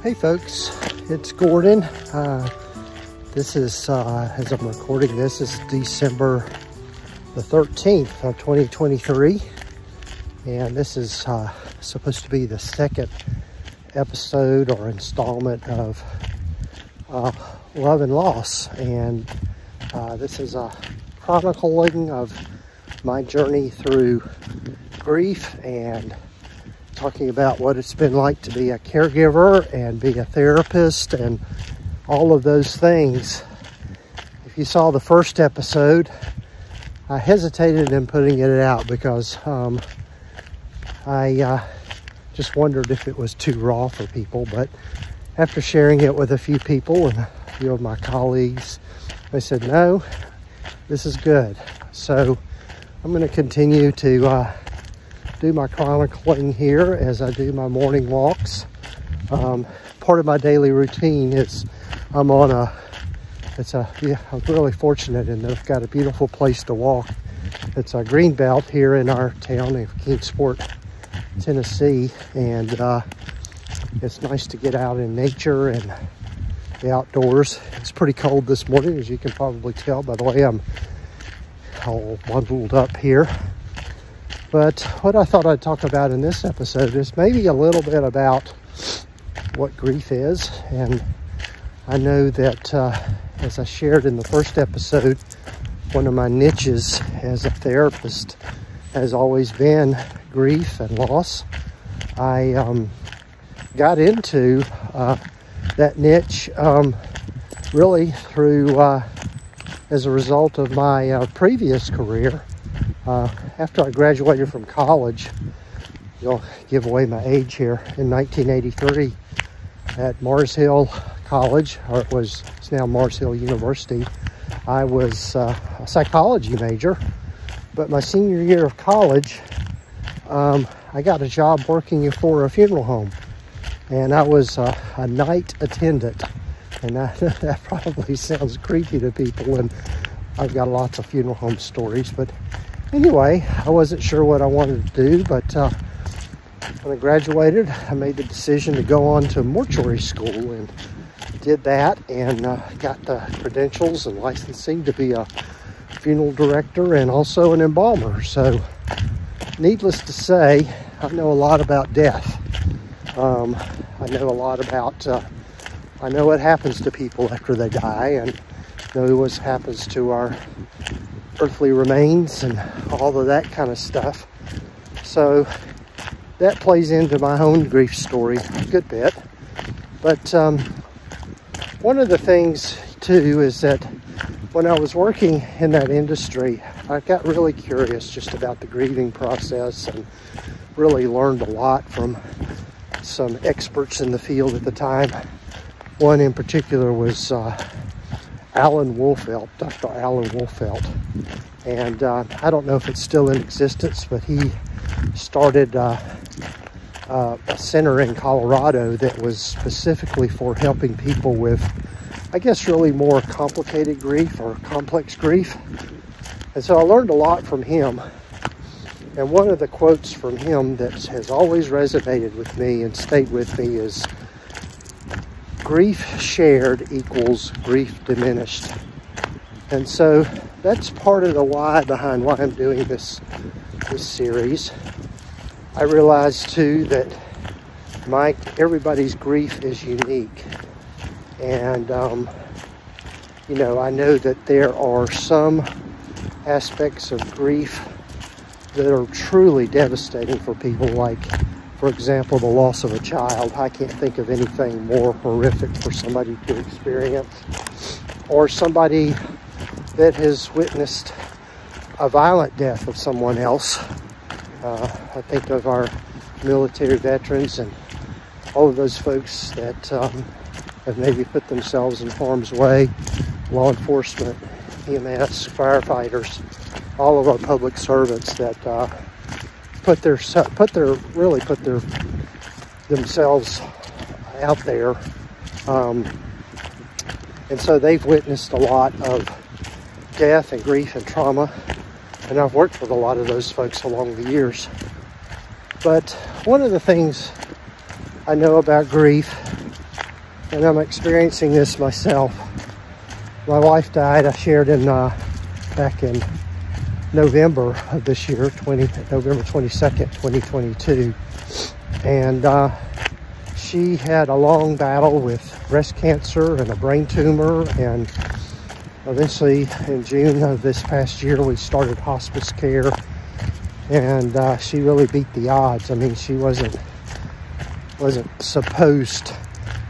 Hey folks, it's Gordon. Uh, this is, uh, as I'm recording this, is December the 13th of 2023. And this is uh, supposed to be the second episode or installment of uh, Love and Loss. And uh, this is a chronicling of my journey through grief and talking about what it's been like to be a caregiver and be a therapist and all of those things. If you saw the first episode, I hesitated in putting it out because um, I uh, just wondered if it was too raw for people. But after sharing it with a few people and a few of my colleagues, they said, no, this is good. So I'm going to continue to uh, do my chronicling here as I do my morning walks. Um, part of my daily routine is I'm on a, it's a, yeah, I'm really fortunate in that I've got a beautiful place to walk. It's a green belt here in our town of Kingsport, Tennessee. And uh, it's nice to get out in nature and the outdoors. It's pretty cold this morning, as you can probably tell by the way I'm all bundled up here. But what I thought I'd talk about in this episode is maybe a little bit about what grief is. And I know that, uh, as I shared in the first episode, one of my niches as a therapist has always been grief and loss. I um, got into uh, that niche um, really through, uh, as a result of my uh, previous career uh, after I graduated from college, you'll give away my age here, in 1983 at Mars Hill College, or it was, it's now Mars Hill University, I was uh, a psychology major. But my senior year of college, um, I got a job working for a funeral home. And I was uh, a night attendant. And that, that probably sounds creepy to people. And I've got lots of funeral home stories, but anyway, I wasn't sure what I wanted to do, but uh, when I graduated, I made the decision to go on to mortuary school and did that and uh, got the credentials and licensing to be a funeral director and also an embalmer. So, needless to say, I know a lot about death. Um, I know a lot about, uh, I know what happens to people after they die and know what happens to our earthly remains and all of that kind of stuff. So that plays into my own grief story a good bit. But um, one of the things too is that when I was working in that industry, I got really curious just about the grieving process and really learned a lot from some experts in the field at the time. One in particular was uh, Alan Wolfelt, Dr. Alan Wolfelt. And uh, I don't know if it's still in existence, but he started uh, uh, a center in Colorado that was specifically for helping people with, I guess, really more complicated grief or complex grief. And so I learned a lot from him. And one of the quotes from him that has always resonated with me and stayed with me is grief shared equals grief diminished. And so that's part of the why behind why I'm doing this this series. I realize too that my everybody's grief is unique, and um, you know I know that there are some aspects of grief that are truly devastating for people, like for example, the loss of a child. I can't think of anything more horrific for somebody to experience. Or somebody that has witnessed a violent death of someone else. Uh, I think of our military veterans and all of those folks that um, have maybe put themselves in harm's way, law enforcement, EMS, firefighters, all of our public servants that uh, put their put their really put their themselves out there, um, and so they've witnessed a lot of death and grief and trauma, and I've worked with a lot of those folks along the years. But one of the things I know about grief and I'm experiencing this myself. My wife died, I shared in uh, back in November of this year, 20, November 22nd, 2022. And uh, she had a long battle with breast cancer and a brain tumor. And eventually in June of this past year, we started hospice care. And uh, she really beat the odds. I mean, she wasn't, wasn't supposed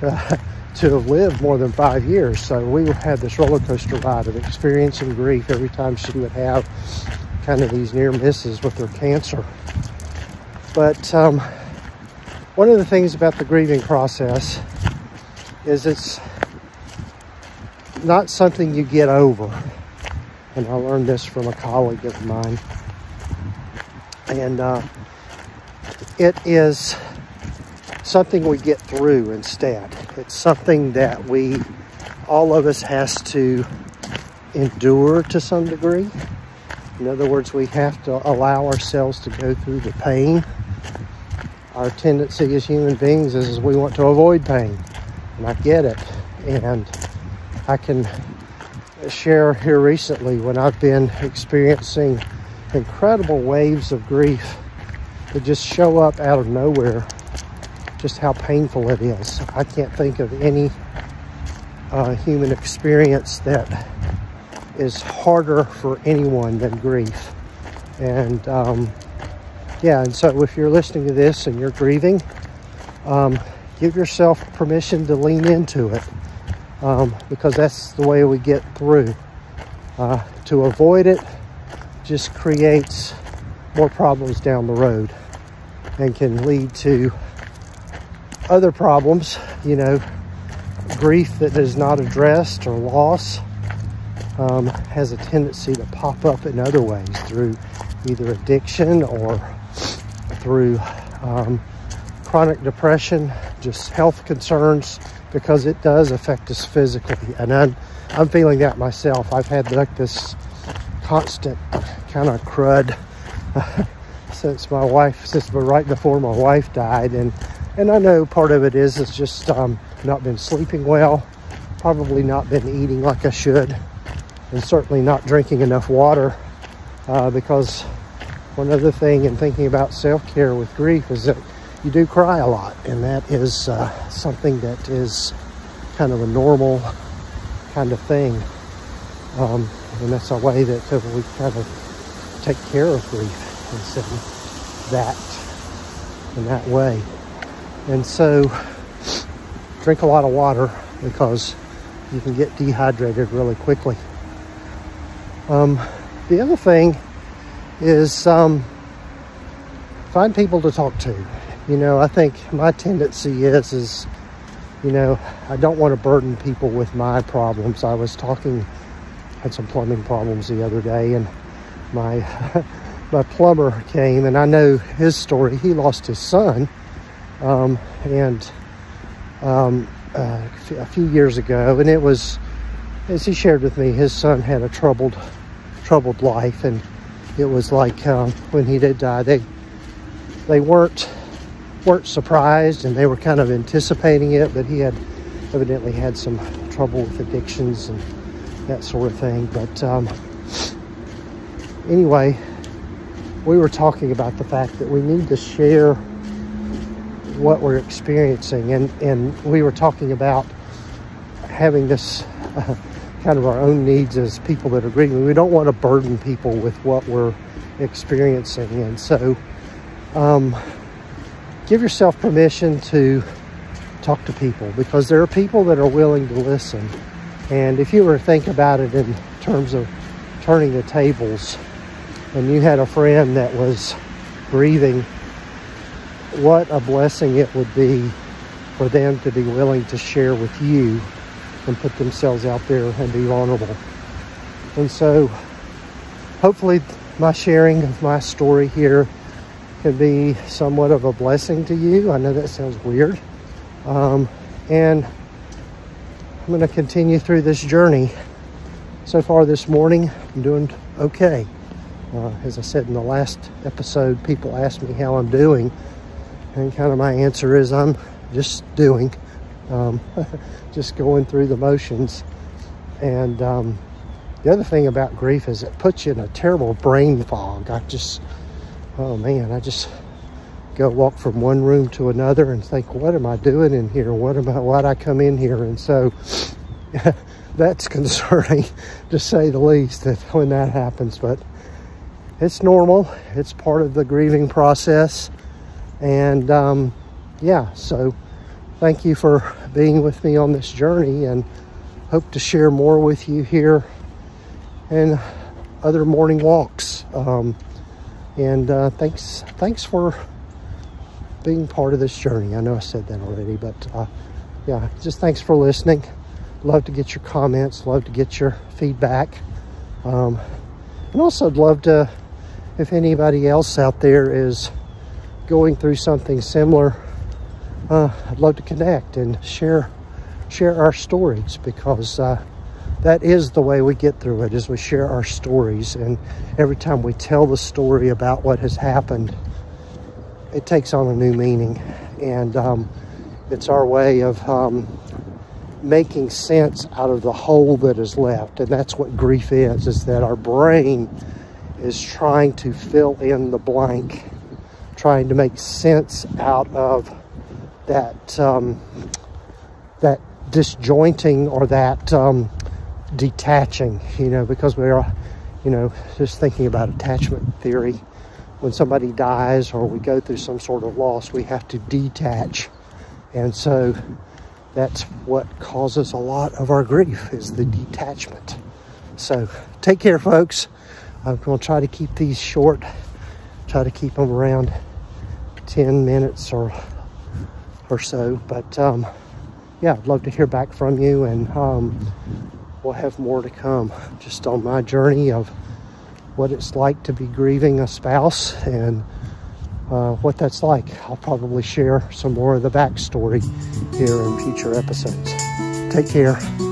uh, to have lived more than five years. So we had this roller coaster ride of experiencing grief every time she would have kind of these near misses with her cancer. But um, one of the things about the grieving process is it's not something you get over. And I learned this from a colleague of mine. And uh, it is something we get through instead. It's something that we, all of us has to endure to some degree. In other words, we have to allow ourselves to go through the pain. Our tendency as human beings is, we want to avoid pain. And I get it. And I can share here recently when I've been experiencing incredible waves of grief that just show up out of nowhere just how painful it is. I can't think of any uh, human experience that is harder for anyone than grief. And um, yeah, and so if you're listening to this and you're grieving, um, give yourself permission to lean into it um, because that's the way we get through. Uh, to avoid it just creates more problems down the road and can lead to other problems, you know, grief that is not addressed or loss um, has a tendency to pop up in other ways through either addiction or through um, chronic depression, just health concerns, because it does affect us physically. And I'm, I'm feeling that myself. I've had like this constant kind of crud since my wife, since right before my wife died. And and I know part of it is it's just um, not been sleeping well, probably not been eating like I should, and certainly not drinking enough water uh, because one other thing in thinking about self-care with grief is that you do cry a lot and that is uh, something that is kind of a normal kind of thing. Um, and that's a way that we kind of take care of grief of that in that way and so drink a lot of water because you can get dehydrated really quickly. Um, the other thing is um, find people to talk to. You know, I think my tendency is, is, you know, I don't want to burden people with my problems. I was talking, had some plumbing problems the other day and my, my plumber came and I know his story. He lost his son um, and um, uh, a few years ago, and it was, as he shared with me, his son had a troubled, troubled life, and it was like um, when he did die, they they weren't weren't surprised, and they were kind of anticipating it, but he had evidently had some trouble with addictions and that sort of thing. But um, anyway, we were talking about the fact that we need to share what we're experiencing. And, and we were talking about having this uh, kind of our own needs as people that are grieving. We don't want to burden people with what we're experiencing. And so um, give yourself permission to talk to people because there are people that are willing to listen. And if you were to think about it in terms of turning the tables and you had a friend that was grieving what a blessing it would be for them to be willing to share with you and put themselves out there and be vulnerable. And so hopefully my sharing of my story here can be somewhat of a blessing to you. I know that sounds weird. Um, and I'm going to continue through this journey. So far this morning, I'm doing okay. Uh, as I said in the last episode, people asked me how I'm doing. And kind of my answer is I'm just doing. um, just going through the motions. And um, the other thing about grief is it puts you in a terrible brain fog. I just, oh man, I just go walk from one room to another and think, what am I doing in here? What am I, why'd I come in here? And so that's concerning to say the least that when that happens, but it's normal. It's part of the grieving process. And um, yeah, so thank you for being with me on this journey and hope to share more with you here and other morning walks. Um, and uh, thanks, thanks for being part of this journey. I know I said that already, but uh, yeah, just thanks for listening. Love to get your comments, love to get your feedback. Um, and also I'd love to, if anybody else out there is going through something similar, uh, I'd love to connect and share share our stories because uh, that is the way we get through it is we share our stories. And every time we tell the story about what has happened it takes on a new meaning. And um, it's our way of um, making sense out of the hole that is left. And that's what grief is is that our brain is trying to fill in the blank trying to make sense out of that um, that disjointing or that um, detaching, you know, because we're, you know, just thinking about attachment theory. When somebody dies or we go through some sort of loss, we have to detach. And so that's what causes a lot of our grief is the detachment. So take care, folks. I'm going to try to keep these short, try to keep them around 10 minutes or or so. But um, yeah, I'd love to hear back from you and um, we'll have more to come just on my journey of what it's like to be grieving a spouse and uh, what that's like. I'll probably share some more of the backstory here in future episodes. Take care.